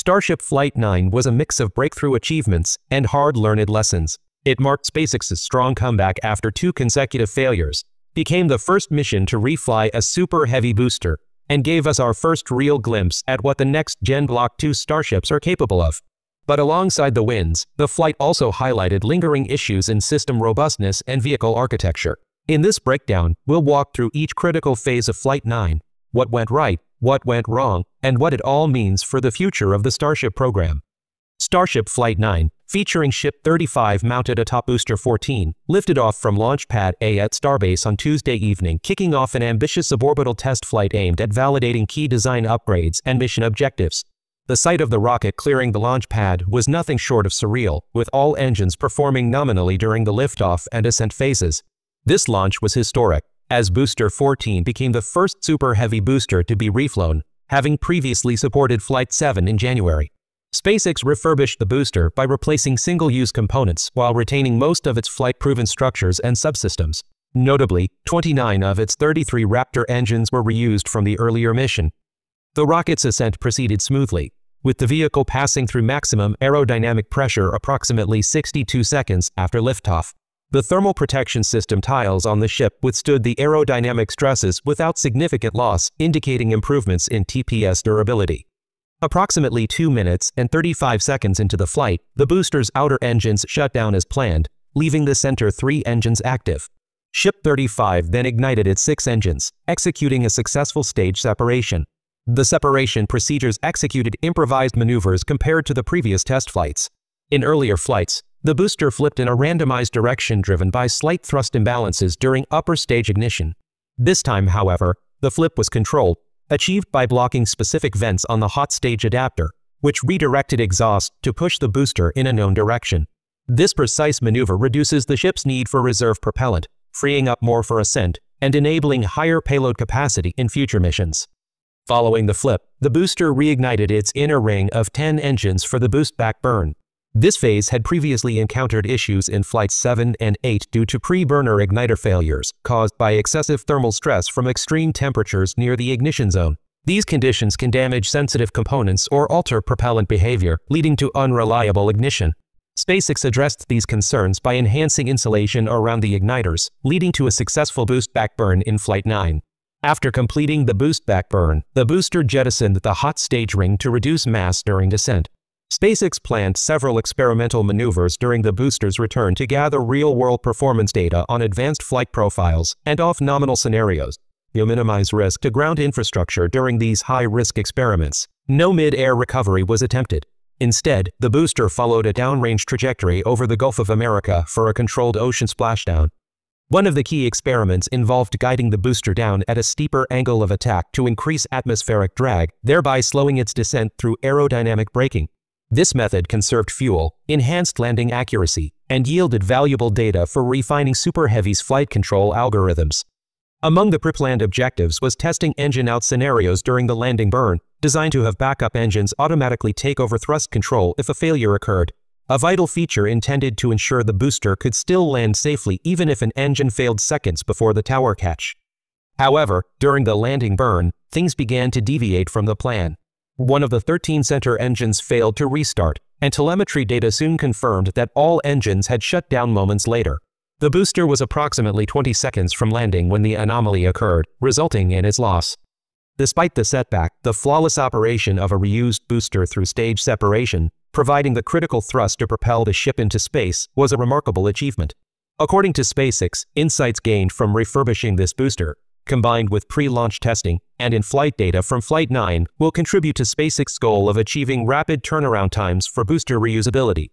Starship Flight 9 was a mix of breakthrough achievements and hard-learned lessons. It marked SpaceX's strong comeback after two consecutive failures, became the first mission to refly a Super Heavy booster, and gave us our first real glimpse at what the next-gen Block 2 starships are capable of. But alongside the wins, the flight also highlighted lingering issues in system robustness and vehicle architecture. In this breakdown, we'll walk through each critical phase of Flight 9, what went right, what went wrong, and what it all means for the future of the Starship program. Starship Flight 9, featuring Ship 35 mounted atop Booster 14, lifted off from Launch Pad A at Starbase on Tuesday evening, kicking off an ambitious suborbital test flight aimed at validating key design upgrades and mission objectives. The sight of the rocket clearing the launch pad was nothing short of surreal, with all engines performing nominally during the liftoff and ascent phases. This launch was historic, as Booster 14 became the first Super Heavy booster to be reflown, having previously supported Flight 7 in January. SpaceX refurbished the booster by replacing single-use components while retaining most of its flight-proven structures and subsystems. Notably, 29 of its 33 Raptor engines were reused from the earlier mission. The rocket's ascent proceeded smoothly, with the vehicle passing through maximum aerodynamic pressure approximately 62 seconds after liftoff. The thermal protection system tiles on the ship withstood the aerodynamic stresses without significant loss, indicating improvements in TPS durability. Approximately 2 minutes and 35 seconds into the flight, the booster's outer engines shut down as planned, leaving the center three engines active. Ship 35 then ignited its six engines, executing a successful stage separation. The separation procedures executed improvised maneuvers compared to the previous test flights. In earlier flights, the booster flipped in a randomized direction driven by slight thrust imbalances during upper stage ignition. This time, however, the flip was controlled, achieved by blocking specific vents on the hot stage adapter, which redirected exhaust to push the booster in a known direction. This precise maneuver reduces the ship's need for reserve propellant, freeing up more for ascent, and enabling higher payload capacity in future missions. Following the flip, the booster reignited its inner ring of 10 engines for the boost back burn. This phase had previously encountered issues in Flights 7 and 8 due to pre-burner igniter failures caused by excessive thermal stress from extreme temperatures near the ignition zone. These conditions can damage sensitive components or alter propellant behavior, leading to unreliable ignition. SpaceX addressed these concerns by enhancing insulation around the igniters, leading to a successful boost back burn in Flight 9. After completing the boost back burn, the booster jettisoned the hot stage ring to reduce mass during descent. SpaceX planned several experimental maneuvers during the booster's return to gather real-world performance data on advanced flight profiles and off-nominal scenarios to minimize risk to ground infrastructure during these high-risk experiments. No mid-air recovery was attempted. Instead, the booster followed a downrange trajectory over the Gulf of America for a controlled ocean splashdown. One of the key experiments involved guiding the booster down at a steeper angle of attack to increase atmospheric drag, thereby slowing its descent through aerodynamic braking. This method conserved fuel, enhanced landing accuracy, and yielded valuable data for refining Super Heavy's flight control algorithms. Among the pre-planned objectives was testing engine-out scenarios during the landing burn, designed to have backup engines automatically take over thrust control if a failure occurred, a vital feature intended to ensure the booster could still land safely even if an engine failed seconds before the tower catch. However, during the landing burn, things began to deviate from the plan. One of the 13 center engines failed to restart, and telemetry data soon confirmed that all engines had shut down moments later. The booster was approximately 20 seconds from landing when the anomaly occurred, resulting in its loss. Despite the setback, the flawless operation of a reused booster through stage separation, providing the critical thrust to propel the ship into space, was a remarkable achievement. According to SpaceX, insights gained from refurbishing this booster combined with pre-launch testing and in-flight data from Flight 9, will contribute to SpaceX's goal of achieving rapid turnaround times for booster reusability.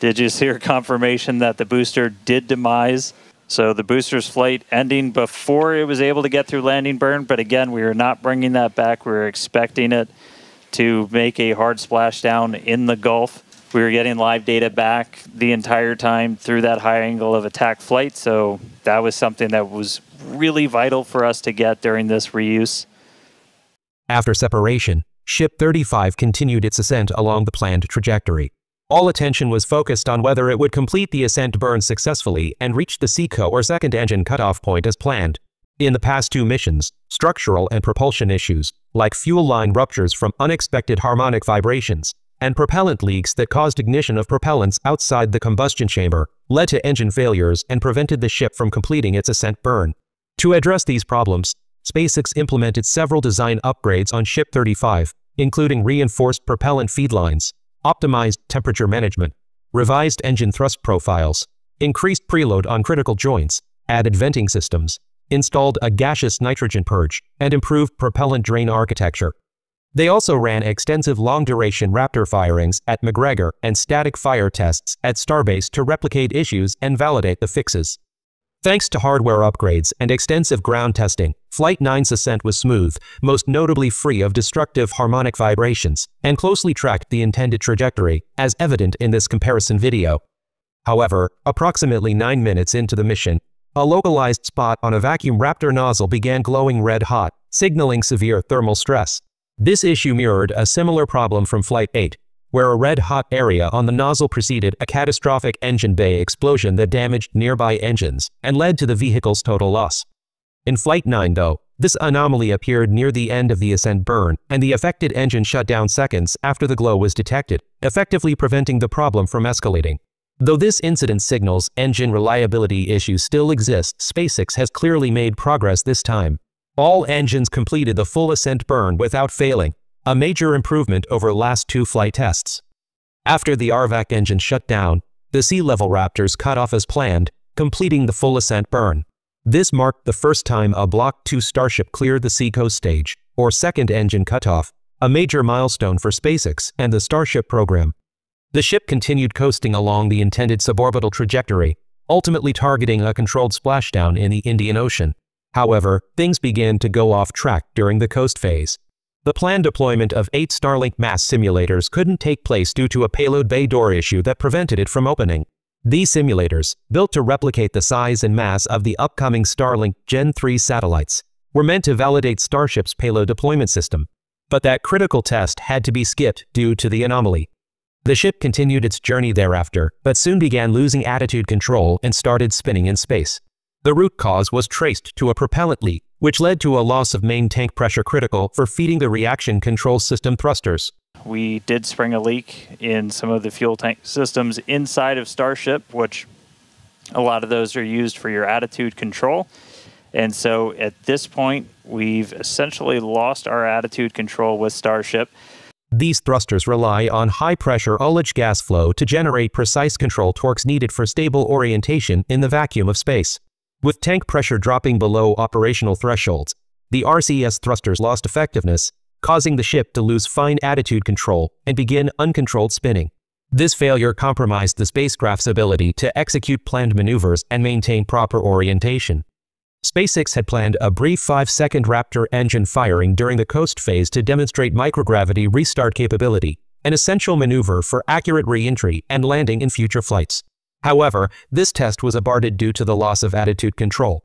Did you see a confirmation that the booster did demise? So the booster's flight ending before it was able to get through landing burn, but again, we are not bringing that back. We are expecting it to make a hard splashdown in the Gulf. We were getting live data back the entire time through that high angle of attack flight, so that was something that was really vital for us to get during this reuse. After separation, Ship 35 continued its ascent along the planned trajectory. All attention was focused on whether it would complete the ascent burn successfully and reach the SECO or second engine cutoff point as planned. In the past two missions, structural and propulsion issues, like fuel line ruptures from unexpected harmonic vibrations, and propellant leaks that caused ignition of propellants outside the combustion chamber, led to engine failures and prevented the ship from completing its ascent burn. To address these problems, SpaceX implemented several design upgrades on Ship 35, including reinforced propellant feed lines, optimized temperature management, revised engine thrust profiles, increased preload on critical joints, added venting systems, installed a gaseous nitrogen purge, and improved propellant drain architecture. They also ran extensive long-duration Raptor firings at McGregor and static fire tests at Starbase to replicate issues and validate the fixes. Thanks to hardware upgrades and extensive ground testing, Flight 9's ascent was smooth, most notably free of destructive harmonic vibrations, and closely tracked the intended trajectory, as evident in this comparison video. However, approximately 9 minutes into the mission, a localized spot on a vacuum Raptor nozzle began glowing red hot, signaling severe thermal stress. This issue mirrored a similar problem from Flight 8, where a red-hot area on the nozzle preceded a catastrophic engine bay explosion that damaged nearby engines and led to the vehicle's total loss. In Flight 9, though, this anomaly appeared near the end of the ascent burn, and the affected engine shut down seconds after the glow was detected, effectively preventing the problem from escalating. Though this incident signals engine reliability issues still exist, SpaceX has clearly made progress this time. All engines completed the full ascent burn without failing, a major improvement over last two flight tests. After the RVAC engine shut down, the sea-level Raptors cut off as planned, completing the full ascent burn. This marked the first time a Block 2 Starship cleared the SECO stage, or second engine cutoff, a major milestone for SpaceX and the Starship program. The ship continued coasting along the intended suborbital trajectory, ultimately targeting a controlled splashdown in the Indian Ocean. However, things began to go off track during the coast phase. The planned deployment of eight Starlink mass simulators couldn't take place due to a payload bay door issue that prevented it from opening. These simulators, built to replicate the size and mass of the upcoming Starlink Gen 3 satellites, were meant to validate Starship's payload deployment system. But that critical test had to be skipped due to the anomaly. The ship continued its journey thereafter, but soon began losing attitude control and started spinning in space. The root cause was traced to a propellant leak which led to a loss of main tank pressure critical for feeding the reaction control system thrusters. We did spring a leak in some of the fuel tank systems inside of Starship, which a lot of those are used for your attitude control. And so at this point, we've essentially lost our attitude control with Starship. These thrusters rely on high-pressure ullage gas flow to generate precise control torques needed for stable orientation in the vacuum of space. With tank pressure dropping below operational thresholds, the RCS thrusters lost effectiveness, causing the ship to lose fine attitude control and begin uncontrolled spinning. This failure compromised the spacecraft's ability to execute planned maneuvers and maintain proper orientation. SpaceX had planned a brief 5-second Raptor engine firing during the coast phase to demonstrate microgravity restart capability, an essential maneuver for accurate re-entry and landing in future flights. However, this test was aborted due to the loss of attitude control.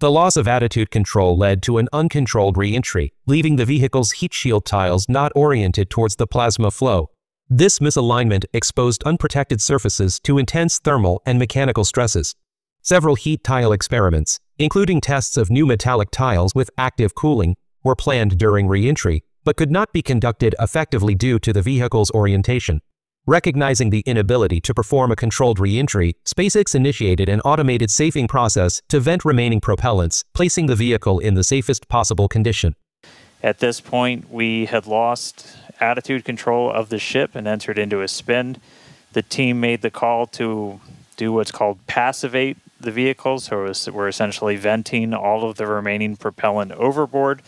The loss of attitude control led to an uncontrolled re-entry, leaving the vehicle's heat shield tiles not oriented towards the plasma flow. This misalignment exposed unprotected surfaces to intense thermal and mechanical stresses. Several heat tile experiments, including tests of new metallic tiles with active cooling, were planned during re-entry, but could not be conducted effectively due to the vehicle's orientation. Recognizing the inability to perform a controlled re-entry, SpaceX initiated an automated safing process to vent remaining propellants, placing the vehicle in the safest possible condition. At this point, we had lost attitude control of the ship and entered into a spin. The team made the call to do what's called passivate the vehicle, so we're essentially venting all of the remaining propellant overboard,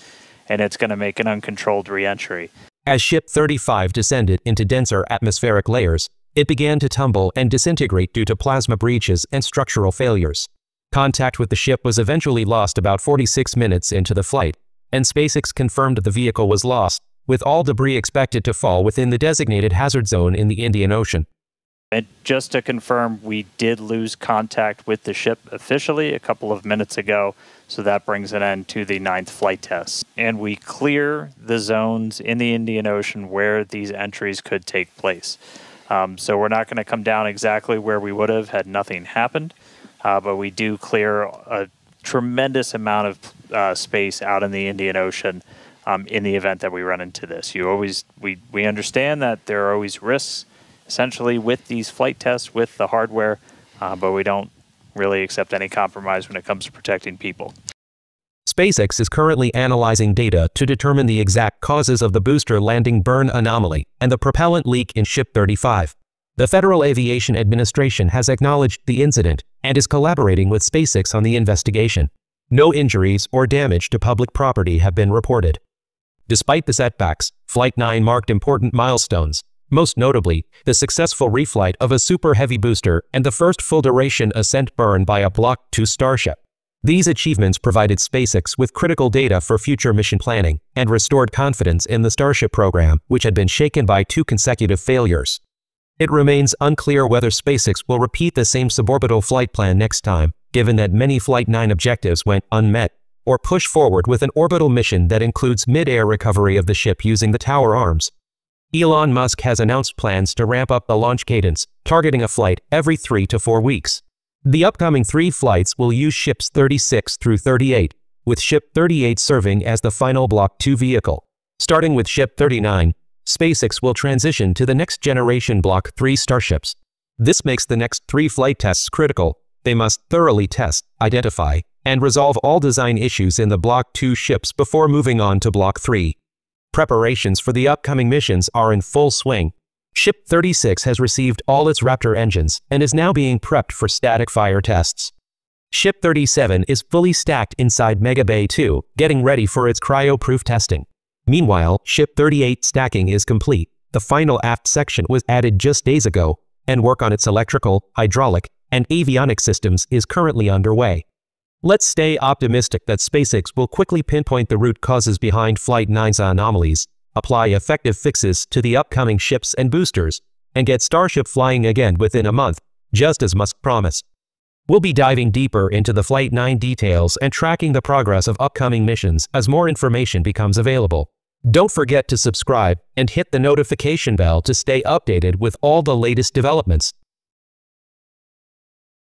and it's going to make an uncontrolled reentry. As Ship 35 descended into denser atmospheric layers, it began to tumble and disintegrate due to plasma breaches and structural failures. Contact with the ship was eventually lost about 46 minutes into the flight, and SpaceX confirmed the vehicle was lost, with all debris expected to fall within the designated hazard zone in the Indian Ocean. And just to confirm, we did lose contact with the ship officially a couple of minutes ago, so that brings an end to the ninth flight test. And we clear the zones in the Indian Ocean where these entries could take place. Um, so we're not going to come down exactly where we would have had nothing happened, uh, but we do clear a tremendous amount of uh, space out in the Indian Ocean um, in the event that we run into this. You always we we understand that there are always risks, essentially with these flight tests with the hardware, uh, but we don't really accept any compromise when it comes to protecting people. SpaceX is currently analyzing data to determine the exact causes of the booster landing burn anomaly and the propellant leak in Ship 35. The Federal Aviation Administration has acknowledged the incident and is collaborating with SpaceX on the investigation. No injuries or damage to public property have been reported. Despite the setbacks, Flight 9 marked important milestones, most notably, the successful reflight of a Super Heavy booster and the first full-duration ascent burn by a Block 2 Starship. These achievements provided SpaceX with critical data for future mission planning and restored confidence in the Starship program, which had been shaken by two consecutive failures. It remains unclear whether SpaceX will repeat the same suborbital flight plan next time, given that many Flight 9 objectives went unmet or push forward with an orbital mission that includes mid-air recovery of the ship using the tower arms. Elon Musk has announced plans to ramp up the launch cadence, targeting a flight every three to four weeks. The upcoming three flights will use ships 36 through 38, with ship 38 serving as the final Block 2 vehicle. Starting with ship 39, SpaceX will transition to the next generation Block 3 starships. This makes the next three flight tests critical. They must thoroughly test, identify, and resolve all design issues in the Block 2 ships before moving on to Block 3. Preparations for the upcoming missions are in full swing. Ship 36 has received all its Raptor engines and is now being prepped for static fire tests. Ship 37 is fully stacked inside Mega Bay 2, getting ready for its cryo-proof testing. Meanwhile, Ship 38 stacking is complete. The final aft section was added just days ago, and work on its electrical, hydraulic, and avionic systems is currently underway. Let's stay optimistic that SpaceX will quickly pinpoint the root causes behind Flight 9's anomalies, apply effective fixes to the upcoming ships and boosters, and get Starship flying again within a month, just as Musk promised. We'll be diving deeper into the Flight 9 details and tracking the progress of upcoming missions as more information becomes available. Don't forget to subscribe and hit the notification bell to stay updated with all the latest developments.